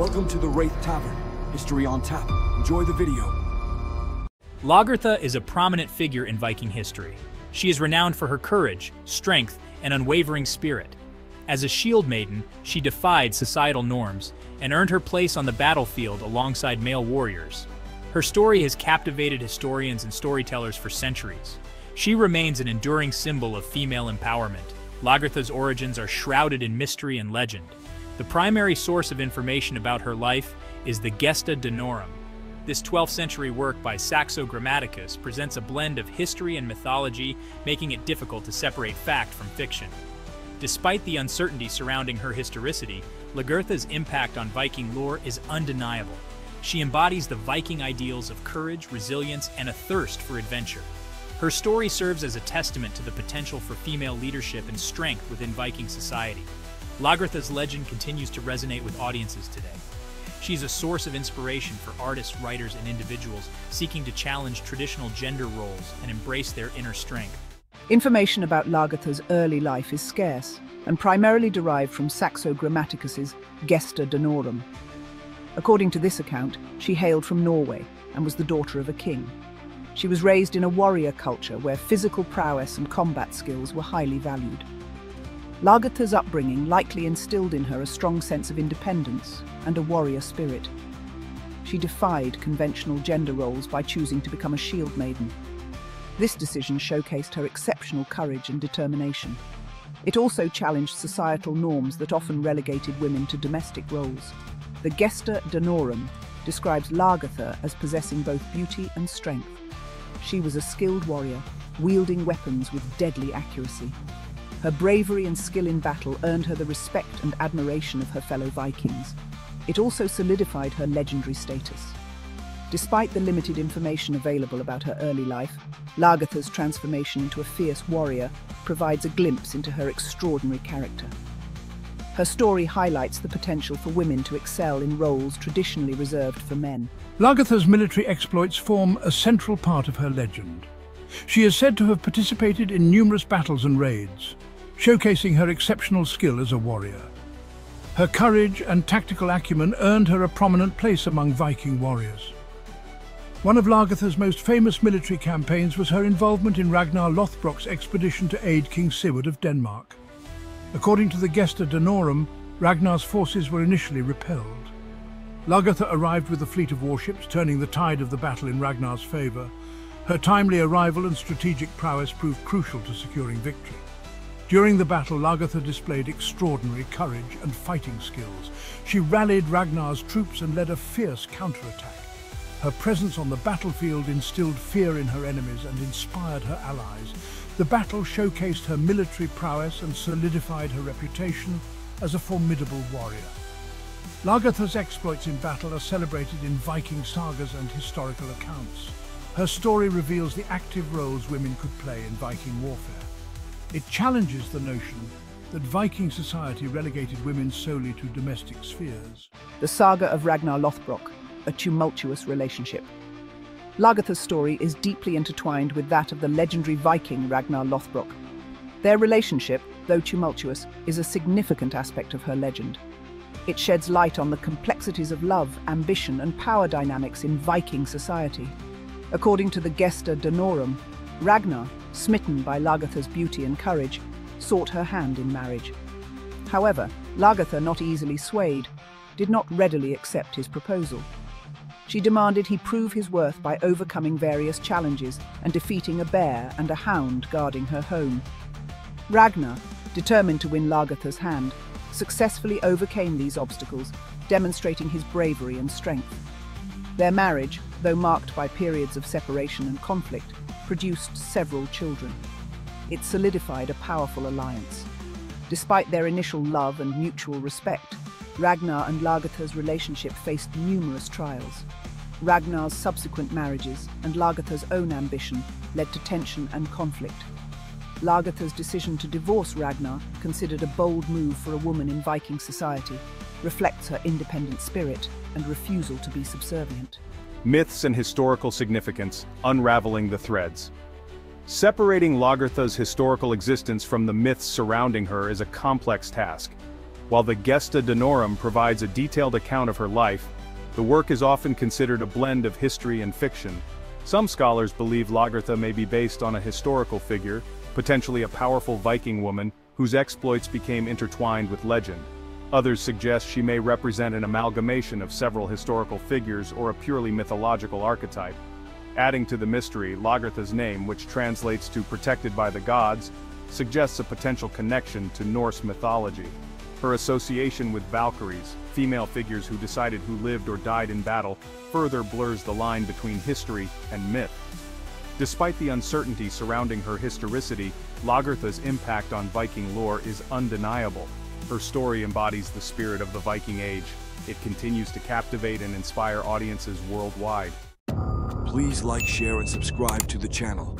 Welcome to the Wraith Tavern. History on tap. Enjoy the video. Lagertha is a prominent figure in Viking history. She is renowned for her courage, strength, and unwavering spirit. As a shield maiden, she defied societal norms and earned her place on the battlefield alongside male warriors. Her story has captivated historians and storytellers for centuries. She remains an enduring symbol of female empowerment. Lagertha's origins are shrouded in mystery and legend. The primary source of information about her life is the Gesta Danorum. This 12th century work by Saxo Grammaticus presents a blend of history and mythology, making it difficult to separate fact from fiction. Despite the uncertainty surrounding her historicity, Lagertha's impact on Viking lore is undeniable. She embodies the Viking ideals of courage, resilience, and a thirst for adventure. Her story serves as a testament to the potential for female leadership and strength within Viking society. Lagertha's legend continues to resonate with audiences today. She's a source of inspiration for artists, writers, and individuals seeking to challenge traditional gender roles and embrace their inner strength. Information about Lagertha's early life is scarce and primarily derived from Saxo Grammaticus's Gesta Danorum. According to this account, she hailed from Norway and was the daughter of a king. She was raised in a warrior culture where physical prowess and combat skills were highly valued. Lagertha's upbringing likely instilled in her a strong sense of independence and a warrior spirit. She defied conventional gender roles by choosing to become a shield maiden. This decision showcased her exceptional courage and determination. It also challenged societal norms that often relegated women to domestic roles. The Gesta Danorum describes Lagertha as possessing both beauty and strength. She was a skilled warrior, wielding weapons with deadly accuracy. Her bravery and skill in battle earned her the respect and admiration of her fellow Vikings. It also solidified her legendary status. Despite the limited information available about her early life, Lagertha's transformation into a fierce warrior provides a glimpse into her extraordinary character. Her story highlights the potential for women to excel in roles traditionally reserved for men. Lagertha's military exploits form a central part of her legend. She is said to have participated in numerous battles and raids, showcasing her exceptional skill as a warrior. Her courage and tactical acumen earned her a prominent place among Viking warriors. One of Lagertha's most famous military campaigns was her involvement in Ragnar Lothbrok's expedition to aid King Sigurd of Denmark. According to the Gesta Danorum, Ragnar's forces were initially repelled. Lagertha arrived with a fleet of warships, turning the tide of the battle in Ragnar's favour. Her timely arrival and strategic prowess proved crucial to securing victory. During the battle, Lagertha displayed extraordinary courage and fighting skills. She rallied Ragnar's troops and led a fierce counterattack. Her presence on the battlefield instilled fear in her enemies and inspired her allies. The battle showcased her military prowess and solidified her reputation as a formidable warrior. Lagertha's exploits in battle are celebrated in Viking sagas and historical accounts. Her story reveals the active roles women could play in Viking warfare. It challenges the notion that Viking society relegated women solely to domestic spheres. The saga of Ragnar Lothbrok, a tumultuous relationship. Lagertha's story is deeply intertwined with that of the legendary Viking Ragnar Lothbrok. Their relationship, though tumultuous, is a significant aspect of her legend. It sheds light on the complexities of love, ambition, and power dynamics in Viking society. According to the Gesta Danorum, Ragnar, smitten by Lagertha's beauty and courage, sought her hand in marriage. However, Lagertha, not easily swayed, did not readily accept his proposal. She demanded he prove his worth by overcoming various challenges and defeating a bear and a hound guarding her home. Ragnar, determined to win Lagertha's hand, successfully overcame these obstacles, demonstrating his bravery and strength. Their marriage, though marked by periods of separation and conflict, produced several children. It solidified a powerful alliance. Despite their initial love and mutual respect, Ragnar and Lagertha's relationship faced numerous trials. Ragnar's subsequent marriages and Lagertha's own ambition led to tension and conflict. Lagertha's decision to divorce Ragnar, considered a bold move for a woman in Viking society, reflects her independent spirit and refusal to be subservient. Myths and historical significance, unraveling the threads. Separating Lagertha's historical existence from the myths surrounding her is a complex task. While the Gesta Danorum provides a detailed account of her life, the work is often considered a blend of history and fiction. Some scholars believe Lagertha may be based on a historical figure, potentially a powerful Viking woman, whose exploits became intertwined with legend. Others suggest she may represent an amalgamation of several historical figures or a purely mythological archetype. Adding to the mystery, Lagertha's name, which translates to protected by the gods, suggests a potential connection to Norse mythology. Her association with Valkyries, female figures who decided who lived or died in battle, further blurs the line between history and myth. Despite the uncertainty surrounding her historicity, Lagertha's impact on Viking lore is undeniable. Her story embodies the spirit of the Viking Age. It continues to captivate and inspire audiences worldwide. Please like, share, and subscribe to the channel.